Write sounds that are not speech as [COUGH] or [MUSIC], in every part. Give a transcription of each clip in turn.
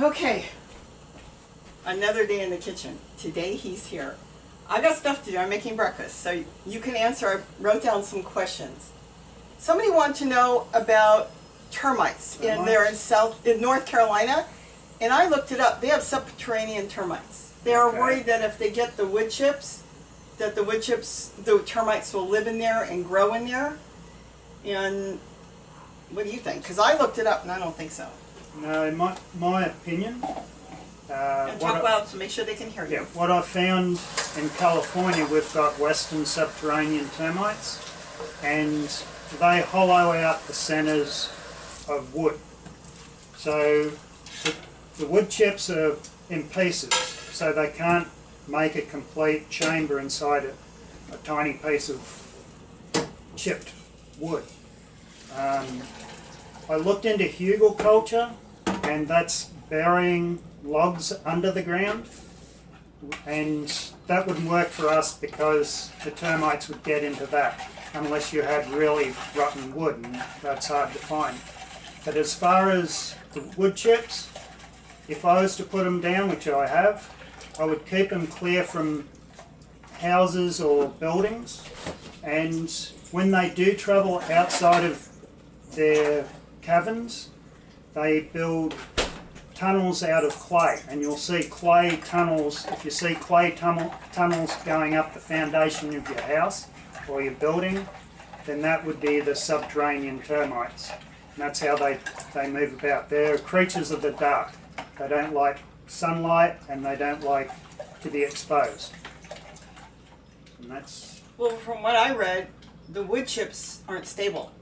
Okay. Another day in the kitchen. Today he's here. I got stuff to do. I'm making breakfast. So you can answer. I wrote down some questions. Somebody wanted to know about termites, in there in South in North Carolina. And I looked it up. They have subterranean termites. They are Okay. worried that if they get the wood chips, that the wood chips, the termites will live in there and grow in there. And what do you think? Because I looked it up and I don't think so. No, in my, my opinion, uh, And what talk loud so make sure they can hear you. Yeah, what I found in California, we've got western subterranean termites, and they hollow out the centres of wood. So the, the wood chips are in pieces, so they can't make a complete chamber inside a, a tiny piece of chipped wood. Um, I looked into hugelkultur, and that's burying logs under the ground and that wouldn't work for us because the termites would get into that unless you had really rotten wood and that's hard to find. But as far as the wood chips, if I was to put them down, which I have, I would keep them clear from houses or buildings and when they do travel outside of their caverns, they build tunnels out of clay, and you'll see clay tunnels. If you see clay tunnel, tunnels going up the foundation of your house or your building, then that would be the subterranean termites. And that's how they, they move about. They're creatures of the dark. They don't like sunlight and they don't like to be exposed. And that's Well, from what I read, the wood chips aren't stable.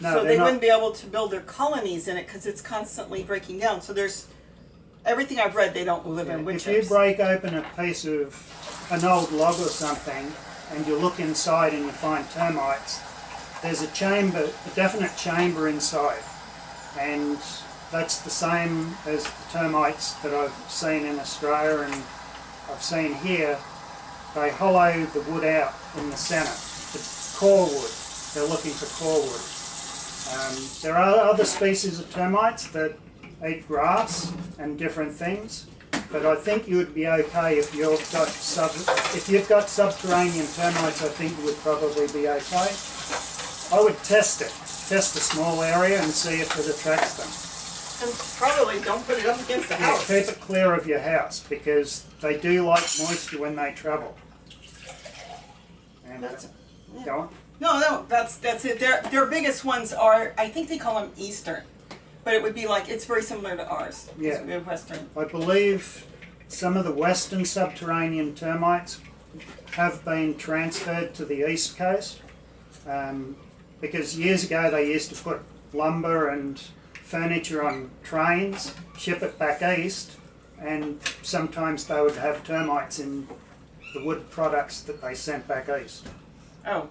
No, so they're not. wouldn't be able to build their colonies in it because it's constantly breaking down. So there's everything I've read, they don't live in wood if you break open a piece of an old log or something and you look inside and you find termites, there's a chamber, a definite chamber inside. And that's the same as the termites that I've seen in Australia and I've seen here. They hollow the wood out in the centre, the core wood. They're looking for core wood. Um, there are other species of termites that eat grass and different things, but I think you would be okay if you've got sub if you've got subterranean termites. I think you would probably be okay. I would test it, test a small area and see if it attracts them. and probably don't put it up against the Yeah, house. keep it clear of your house because they do like moisture when they travel. And uh, That's- go on. No, no, that's that's it. Their their biggest ones are I think they call them Eastern, but it would be like it's very similar to ours. Yeah. we have Western. I believe some of the western subterranean termites have been transferred to the east coast um, because years ago they used to put lumber and furniture on trains, ship it back east, and sometimes they would have termites in the wood products that they sent back east. Oh,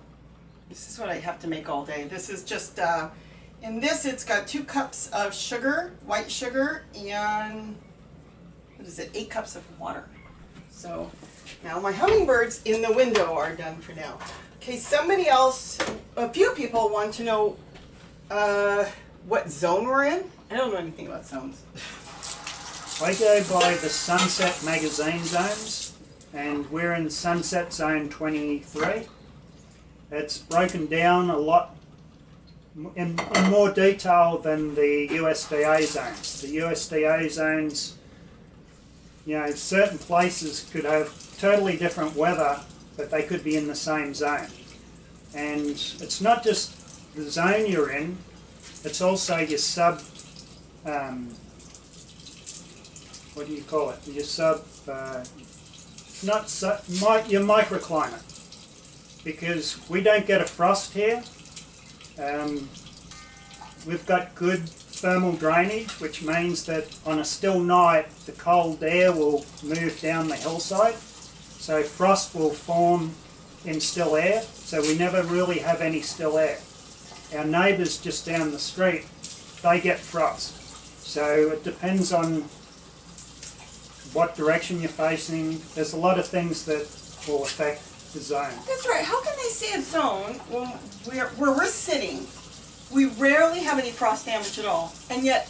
this is what I have to make all day. This is just, uh, in this it's got two cups of sugar, white sugar, and what is it, eight cups of water. So now my hummingbirds in the window are done for now. Okay, somebody else, a few people want to know uh, what zone we're in. I don't know anything about zones. I go by the Sunset Magazine zones, and we're in Sunset Zone 23. It's broken down a lot in, in more detail than the USDA zones. The USDA zones, you know, certain places could have totally different weather, but they could be in the same zone. And it's not just the zone you're in, it's also your sub. Um, what do you call it? Your sub, uh, not sub, your microclimate, because we don't get a frost here. Um, we've got good thermal drainage, which means that on a still night, the cold air will move down the hillside, so frost will form in still air. So we never really have any still air. Our neighbours just down the street, they get frost. So it depends on what direction you're facing. There's a lot of things that will affect the zone. That's right. How can they say a zone when we're, where we're sitting, we rarely have any frost damage at all, and yet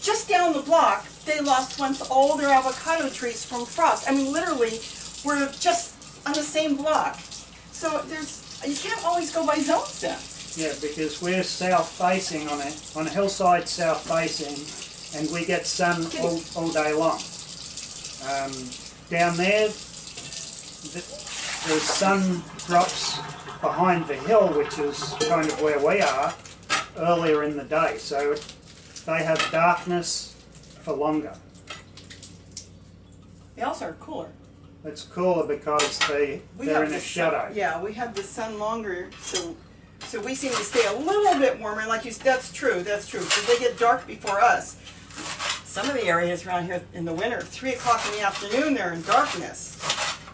just down the block, they lost once all their avocado trees from frost. I mean, literally, we're just on the same block. So there's, you can't always go by zones then. Yeah, because we're south facing on a, on a hillside south facing and we get sun all, all day long. Um, down there, the, the sun drops behind the hill, which is kind of where we are, earlier in the day. So they have darkness for longer. They also are cooler. It's cooler because they, We they're in the a sun- shadow. Yeah, we have the sun longer, so, so we seem to stay a little bit warmer, like you, that's true, that's true, because they get dark before us. Some of the areas around here in the winter, three o'clock in the afternoon, they're in darkness,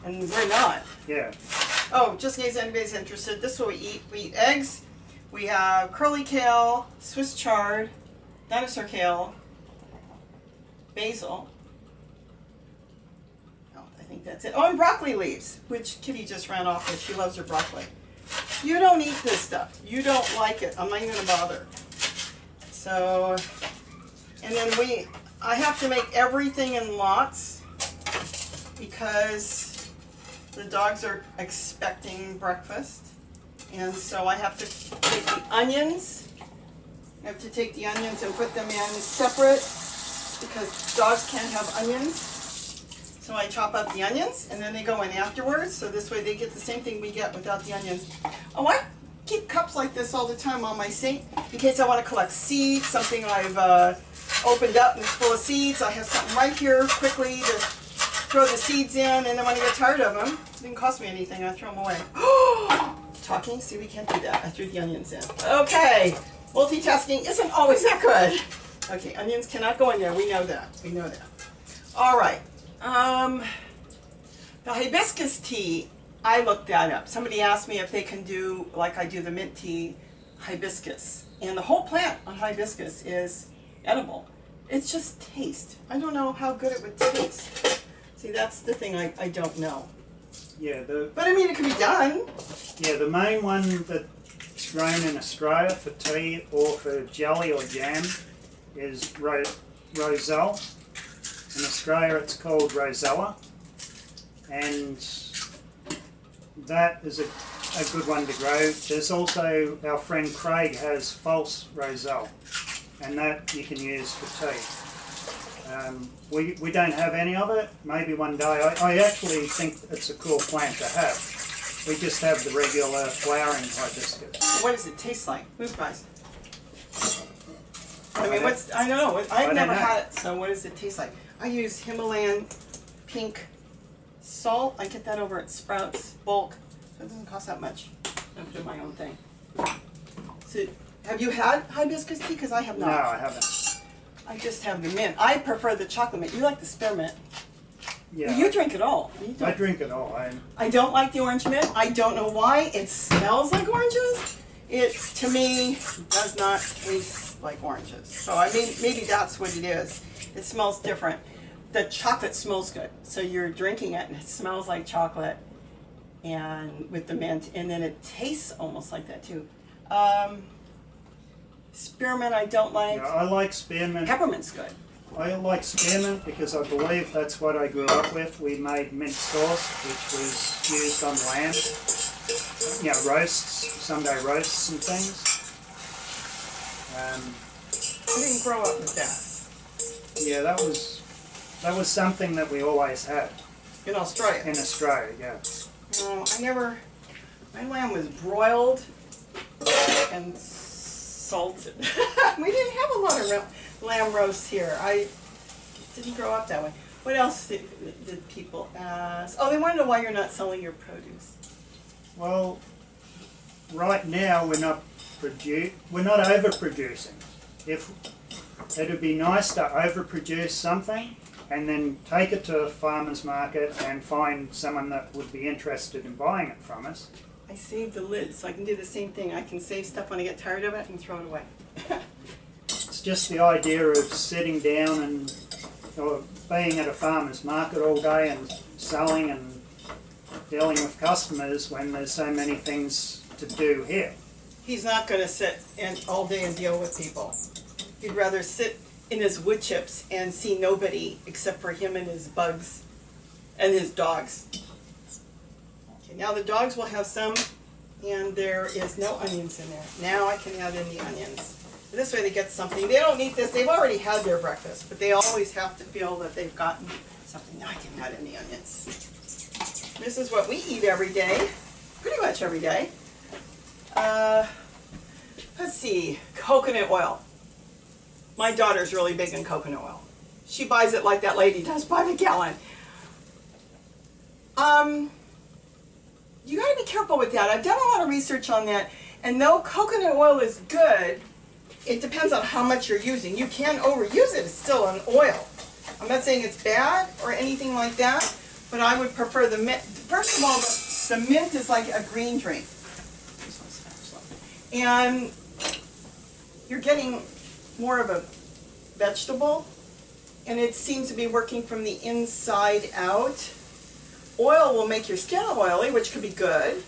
and we're not. Yeah. Oh, just in case anybody's interested, this is what we eat. We eat eggs, we have curly kale, Swiss chard, dinosaur kale, basil. Oh, I think that's it. Oh, and broccoli leaves, which Kitty just ran off with. She loves her broccoli. You don't eat this stuff. You don't like it. I'm not even gonna bother. So, and then we, I have to make everything in lots because the dogs are expecting breakfast. And so I have to take the onions, I have to take the onions and put them in separate because dogs can't have onions. So I chop up the onions and then they go in afterwards, so this way they get the same thing we get without the onions. Oh, I keep cups like this all the time on my sink in case I want to collect seeds, something I've uh, opened up and it's full of seeds. I have something right here quickly to throw the seeds in, and then when I get tired of them, it didn't cost me anything, I throw them away. [GASPS] Talking, see, we can't do that. I threw the onions in. Okay, multitasking isn't always that good. Okay, onions cannot go in there. We know that. We know that. All right. Um, the hibiscus tea, I looked that up. Somebody asked me if they can do, like I do the mint tea, hibiscus. And the whole plant on hibiscus is edible. It's just taste. I don't know how good it would taste. See, that's the thing I, I don't know. Yeah, the, But I mean, it can be done. Yeah, the main one that's grown in Australia for tea or for jelly or jam is ro- roselle. In Australia, it's called rosella, and that is a, a good one to grow. There's also our friend Craig has false roselle, and that you can use for tea. Um, we, we don't have any of it. Maybe one day. I, I actually think it's a cool plant to have. We just have the regular flowering hibiscus. What does it taste like? Move, guys. I mean, what's, I don't know. I've don't never know. had it, so what does it taste like? I use Himalayan pink salt. I get that over at Sprouts bulk, so it doesn't cost that much. I do my own thing. So, have you had hibiscus tea? Because I have not. No. I haven't. I just have the mint. I prefer the chocolate mint. You like the spearmint. Yeah, You drink it all. I drink it all. I'm... I don't like the orange mint. I don't know why. It smells like oranges. It to me does not taste like oranges. So I mean maybe that's what it is. It smells different. The chocolate smells good. So you're drinking it and it smells like chocolate and with the mint and then it tastes almost like that too. Um, spearmint I don't like. yeah, I like spearmint. Peppermint's good. I like spearmint because I believe that's what I grew up with. We made mint sauce, which was used on lamb. You know, roasts, Sunday roasts and things. Um, I didn't grow up with that yeah, that was that was something that we always had in Australia. in Australia. Yeah. No, I never. My lamb was broiled and salted. [LAUGHS] [LAUGHS] we didn't have a lot of lamb roast here. I didn't grow up that way. What else did, did people ask? Oh, they want to know why you're not selling your produce. Well, right now we're not produ- we're not overproducing. If it'd be nice to overproduce something and then take it to a farmer's market and find someone that would be interested in buying it from us. I saved the lid, so I can do the same thing. I can save stuff when I get tired of it and throw it away. It's just the idea of sitting down and or being at a farmer's market all day and selling and dealing with customers when there's so many things to do here. He's not going to sit and all day and deal with people. He'd rather sit in his wood chips and see nobody except for him and his bugs and his dogs. Okay, now the dogs will have some, and there is no onions in there. Now I can add in the onions. This way they get something. They don't need this. They've already had their breakfast, but they always have to feel that they've gotten something. Now I can add in the onions. This is what we eat every day, pretty much every day. Uh, let's see, coconut oil. My daughter's really big in coconut oil. She buys it like that lady does by the gallon. Um, you gotta be careful with that. I've done a lot of research on that, and though coconut oil is good, it depends on how much you're using. You can overuse it, it's still an oil. I'm not saying it's bad or anything like that, but I would prefer the mint. First of all, the, the mint is like a green drink. And you're getting more of a vegetable, and it seems to be working from the inside out. Oil will make your skin oily, which could be good,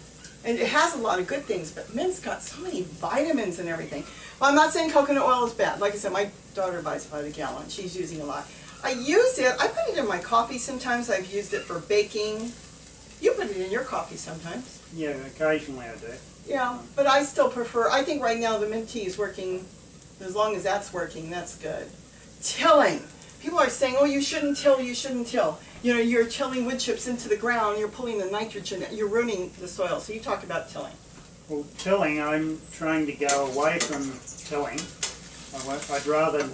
and it has a lot of good things, but mint's got so many vitamins and everything. Well, I'm not saying coconut oil is bad. Like I said, my daughter buys it by the gallon. She's using a lot. I use it, I put it in my coffee sometimes. I've used it for baking. You put it in your coffee sometimes. Yeah, occasionally I do. Yeah, but I still prefer, I think right now the mint tea is working, as long as that's working, that's good. Tilling. People are saying, oh, you shouldn't till, you shouldn't till. You know, you're tilling wood chips into the ground, you're pulling the nitrogen, you're ruining the soil. So you talk about tilling. Well, tilling, I'm trying to go away from tilling. I'd rather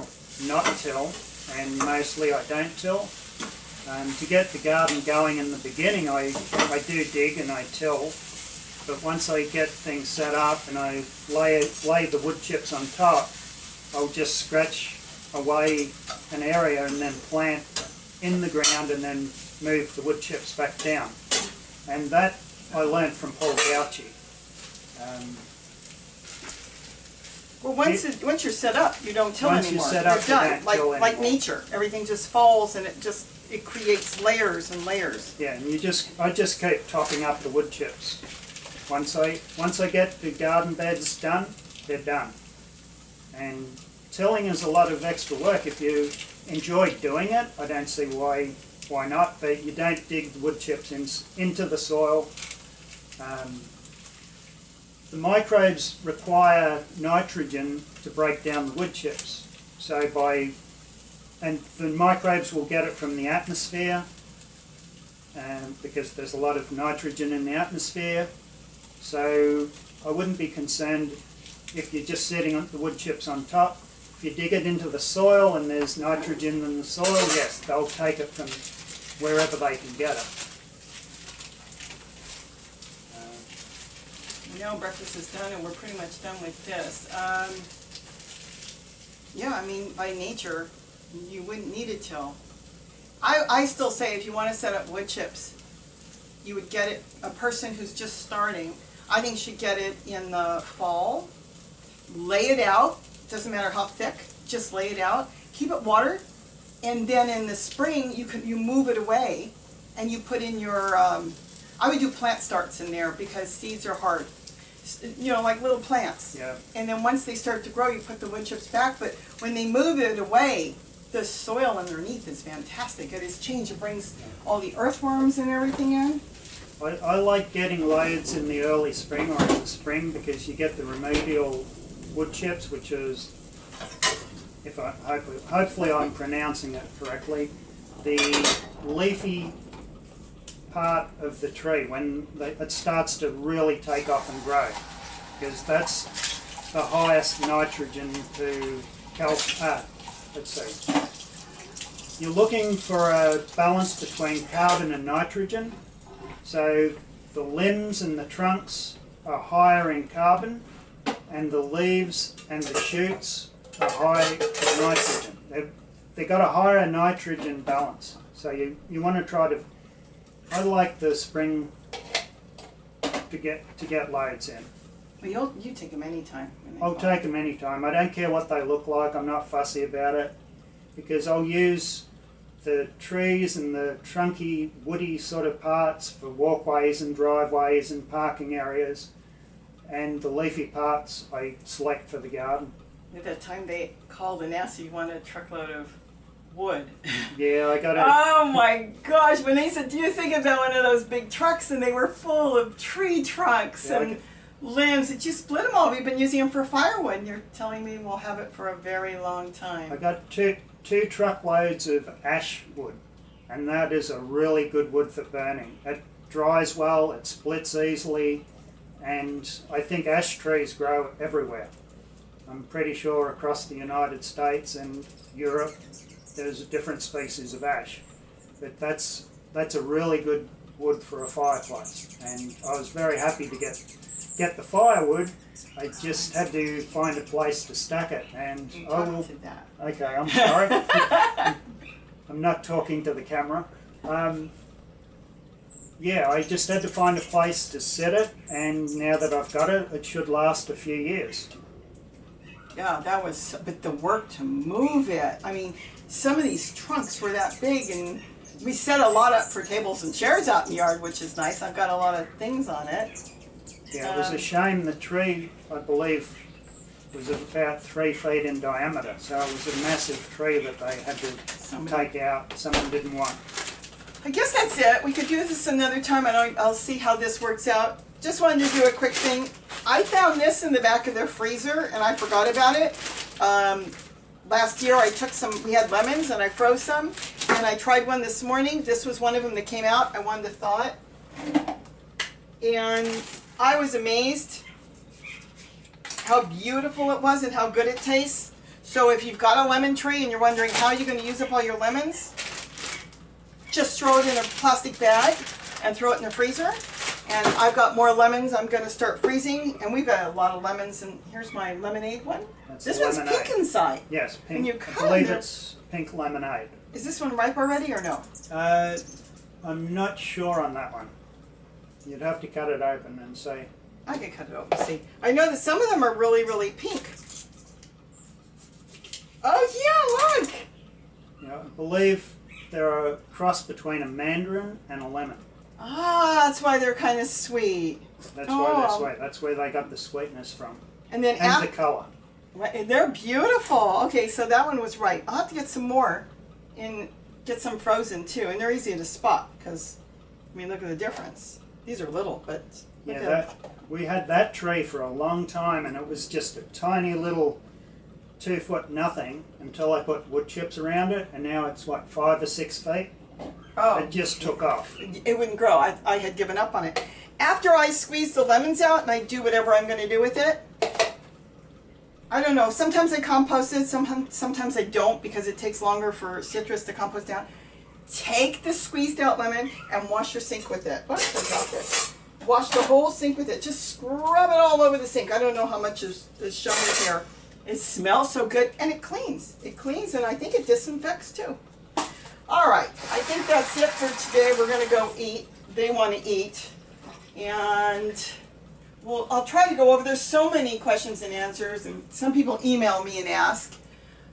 not till, and mostly I don't till. Um, to get the garden going in the beginning, I, I do dig and I till. But once I get things set up and I lay, lay the wood chips on top, I'll just scratch away an area and then plant in the ground and then move the wood chips back down. And that I learned from Paul Gautschi. Um, Well, once it, once you're set up, you don't till Once you're set up, you done. don't like like nature, everything just falls and it just it creates layers and layers. Yeah, and you just, I just keep topping up the wood chips. Once I, once I get the garden beds done, they're done. And tilling is a lot of extra work. If you enjoy doing it, I don't see why, why not, but you don't dig the wood chips in, into the soil. Um, the microbes require nitrogen to break down the wood chips. So by, and the microbes will get it from the atmosphere, um, because there's a lot of nitrogen in the atmosphere. So I wouldn't be concerned if you're just setting the wood chips on top. If you dig it into the soil and there's nitrogen in the soil, yes, they'll take it from wherever they can get it. Um, We know breakfast is done and we're pretty much done with this. Um, yeah, I mean, by nature, you wouldn't need a till. I, I still say if you want to set up wood chips, you would get it, a person who's just starting, I think should get it in the fall, lay it out, doesn't matter how thick, just lay it out, keep it watered, and then in the spring, you can, you move it away and you put in your, um, I would do plant starts in there because seeds are hard. You know, like little plants. Yeah, And then once they start to grow, you put the wood chips back, but when they move it away, the soil underneath is fantastic. It has changed, it brings all the earthworms and everything in. I, I like getting loads in the early spring or in the spring because you get the ramial wood chips, which is, if I, hopefully, hopefully I'm pronouncing it correctly, the leafy part of the tree when the, it starts to really take off and grow. Because that's the highest nitrogen to cal, ah, let's see. You're looking for a balance between carbon and nitrogen. So the limbs and the trunks are higher in carbon, and the leaves and the shoots are high in nitrogen. They've, they've got a higher nitrogen balance. So you, you want to try to. I like the spring to get to get loads in. Well, you'll, you take them anytime. I'll fall. take them anytime. I don't care what they look like. I'm not fussy about it because I'll use the trees and the trunky, woody sort of parts for walkways and driveways and parking areas, and the leafy parts I select for the garden. At that time, they called and asked if you wanted a truckload of wood. [LAUGHS] Yeah, I got it. Oh my gosh! When they said, "Do you think about one of those big trucks?" and they were full of tree trunks Yeah, and limbs, did you split them all? We've been using them for firewood. And you're telling me we'll have it for a very long time. I got two two truckloads of ash wood, and that is a really good wood for burning. It dries well, it splits easily, and I think ash trees grow everywhere. I'm pretty sure across the United States and Europe, there's different species of ash, but that's that's a really good wood for a fireplace, and I was very happy to get get the firewood. I just had to find a place to stack it, and You I will. Okay, I'm sorry. [LAUGHS] I'm not talking to the camera. Um, yeah, I just had to find a place to set it, and now that I've got it, it should last a few years. Yeah, that was, but the work to move it. I mean, some of these trunks were that big, and we set a lot up for tables and chairs out in the yard, which is nice. I've got a lot of things on it. Yeah, it was Um, a shame the tree, I believe, was about three feet in diameter, so it was a massive tree that they had to Somebody- take out. Someone didn't want. I guess that's it. We could do this another time, and I'll, I'll see how this works out. Just wanted to do a quick thing. I found this in the back of their freezer, and I forgot about it. Um, last year, I took some. We had lemons, and I froze some, and I tried one this morning. This was one of them that came out. I wanted to thaw it, and I was amazed how beautiful it was and how good it tastes. So if you've got a lemon tree and you're wondering how you're going to use up all your lemons, just throw it in a plastic bag and throw it in the freezer. And I've got more lemons I'm going to start freezing. And we've got a lot of lemons. And here's my lemonade one. That's This one's lemonade. pink inside. Yes, pink. you I believe it's pink lemonade. Is this one ripe already or no? Uh, I'm not sure on that one. You'd have to cut it open and see. I can cut it open. See, I know that some of them are really, really pink. Oh yeah, look! Know, I believe they're a cross between a mandarin and a lemon. Ah, that's why they're kind of sweet. That's why they're Oh. sweet. That's where they got the sweetness from. And then And the. Right, They're beautiful. Okay, so that one was right. I'll have to get some more and get some frozen too. And they're easy to spot because, I mean, look at the difference. These are little, but Yeah, at that, we had that tree for a long time and it was just a tiny little two foot nothing until I put wood chips around it and now it's what, five or six feet? Oh, It just took off. it wouldn't grow. I, I had given up on it. After I squeeze the lemons out and I do whatever I'm going to do with it, I don't know. Sometimes I compost it, sometimes, sometimes I don't because it takes longer for citrus to compost down. Take the squeezed out lemon and wash your sink with it. What? I it. Wash the whole sink with it. Just scrub it all over the sink. I don't know how much is, is shown here. It smells so good and it cleans. It cleans and I think it disinfects too. All right, I think that's it for today. We're gonna go eat. They want to eat, and well, I'll try to go over. There's so many questions and answers, and some people email me and ask.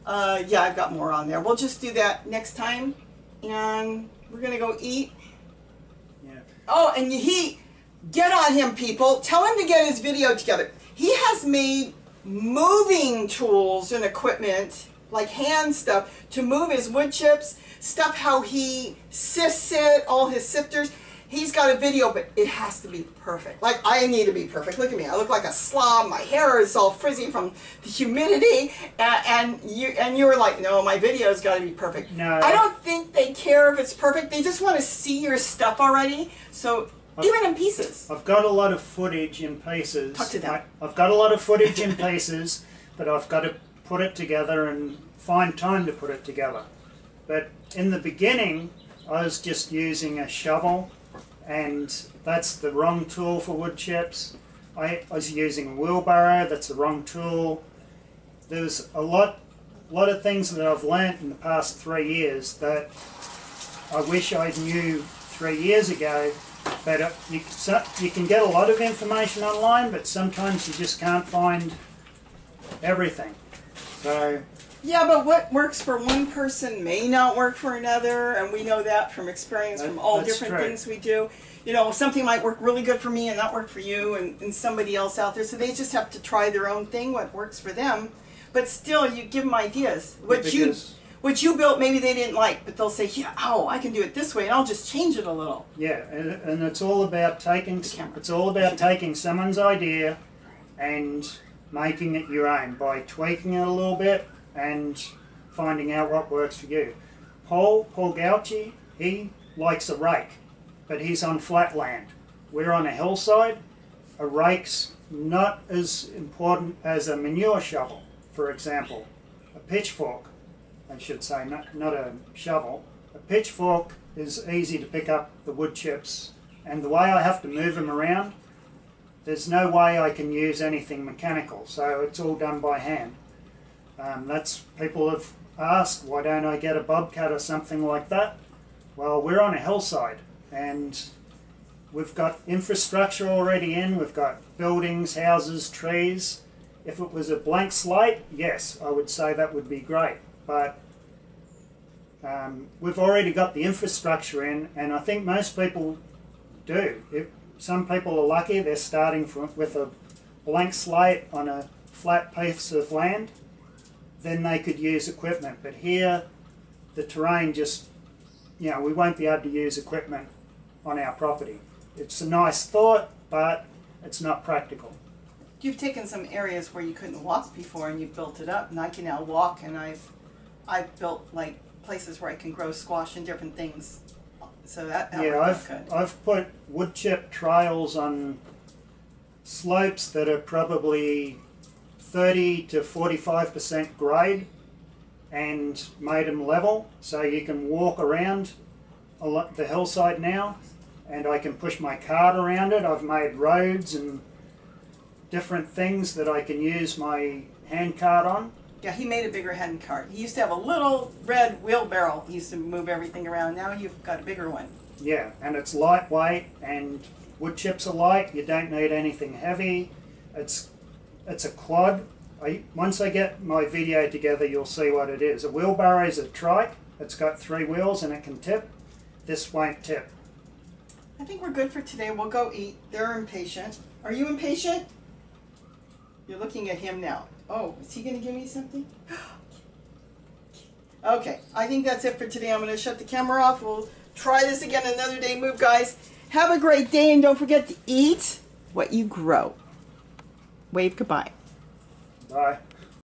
Uh, yeah, I've got more on there. We'll just do that next time, and we're gonna go eat. Yeah. Oh, and he, get on him, people. Tell him to get his video together. He has made moving tools and equipment, like hand stuff, to move his wood chips, stuff how he sifts it, all his sifters. He's got a video, but it has to be perfect. Like I need to be perfect. Look at me. I look like a slob. My hair is all frizzy from the humidity, and, and you and you were like, no, my video's got to be perfect. No. I don't think they care if it's perfect. They just want to see your stuff already. So even in pieces. I've got a lot of footage in pieces. Talk to them. I, I've got a lot of footage in [LAUGHS] pieces, but I've got to put it together and find time to put it together. But in the beginning, I was just using a shovel, and that's the wrong tool for wood chips. I, I was using a wheelbarrow, that's the wrong tool. There's a lot, lot of things that I've learnt in the past three years that I wish I knew three years ago. But uh, you, so, you can get a lot of information online, but sometimes you just can't find everything. So Yeah, but what works for one person may not work for another, and we know that from experience That- from all different true. things we do. You know, something might work really good for me and not work for you and, and somebody else out there. So they just have to try their own thing, what works for them. but still, you give them ideas. What you Because- what you built, maybe they didn't like, but they'll say, "Yeah, oh, I can do it this way, and I'll just change it a little." Yeah, and, and it's all about taking it's all about taking someone's idea and making it your own by tweaking it a little bit and finding out what works for you. Paul Paul Gautschi, he likes a rake, but he's on flat land. We're on a hillside. A rake's not as important as a manure shovel, for example. A pitchfork, I should say, not, not a shovel. A pitchfork is easy to pick up the wood chips, and the way I have to move them around, there's no way I can use anything mechanical, so it's all done by hand. Um, that's people have asked, why don't I get a bobcat or something like that? Well, we're on a hillside, and we've got infrastructure already in. We've got buildings, houses, trees. If it was a blank slate, yes, I would say that would be great. But um, we've already got the infrastructure in, and I think most people do. If some people are lucky, they're starting from, with a blank slate on a flat piece of land, then they could use equipment. But here, the terrain just, you know, we won't be able to use equipment on our property. It's a nice thought, but it's not practical. You've taken some areas where you couldn't walk before, and you've built it up, and I can now walk, and I've I've built like places where I can grow squash and different things. So that, that yeah, I've good. I've put wood chip trails on slopes that are probably thirty to forty five percent grade, and made them level so you can walk around the hillside now, and I can push my cart around it. I've made roads and different things that I can use my hand cart on. Yeah, he made a bigger hand cart. He used to have a little red wheelbarrow. He used to move everything around. Now you've got a bigger one. Yeah, and it's lightweight and wood chips are light. You don't need anything heavy. It's it's a quad. I, once I get my video together, you'll see what it is. A wheelbarrow is a trike. It's got three wheels and it can tip. This won't tip. I think we're good for today. We'll go eat. They're impatient. Are you impatient? You're looking at him now. Oh, is he going to give me something? [GASPS] Okay, I think that's it for today. I'm going to shut the camera off. We'll try this again another day. Move, guys. Have a great day and don't forget to eat what you grow. Wave goodbye. Bye.